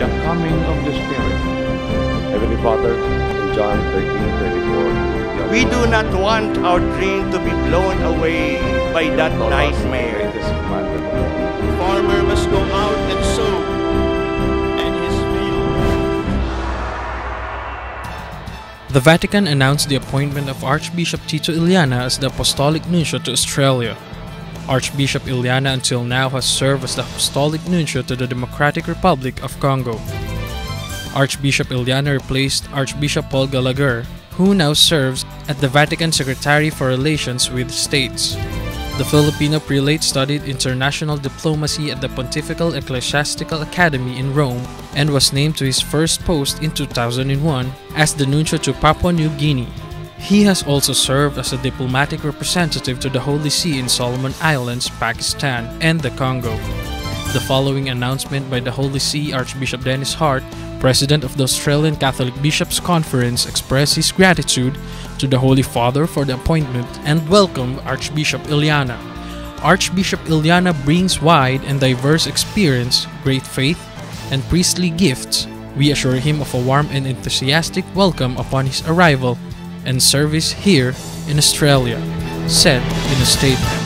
the coming of the Spirit. Heavenly Father, in John 13, 24, We do not want our dream to be blown away by that nightmare. The farmer must go out and sow, and his field. The Vatican announced the appointment of Archbishop Tito Yllana as the Apostolic Nuncio to Australia. Archbishop Yllana until now has served as the Apostolic Nuncio to the Democratic Republic of Congo. Archbishop Yllana replaced Archbishop Paul Gallagher, who now serves at the Vatican Secretary for Relations with States. The Filipino prelate studied international diplomacy at the Pontifical Ecclesiastical Academy in Rome and was named to his first post in 2001 as the nuncio to Papua New Guinea. He has also served as a diplomatic representative to the Holy See in Solomon Islands, Pakistan, and the Congo. The following announcement by the Holy See Archbishop Denis Hart, President of the Australian Catholic Bishops' Conference, expressed his gratitude to the Holy Father for the appointment and welcomed Archbishop Yllana. Archbishop Yllana brings wide and diverse experience, great faith, and priestly gifts. We assure him of a warm and enthusiastic welcome upon his arrival and service here in Australia, said in a statement.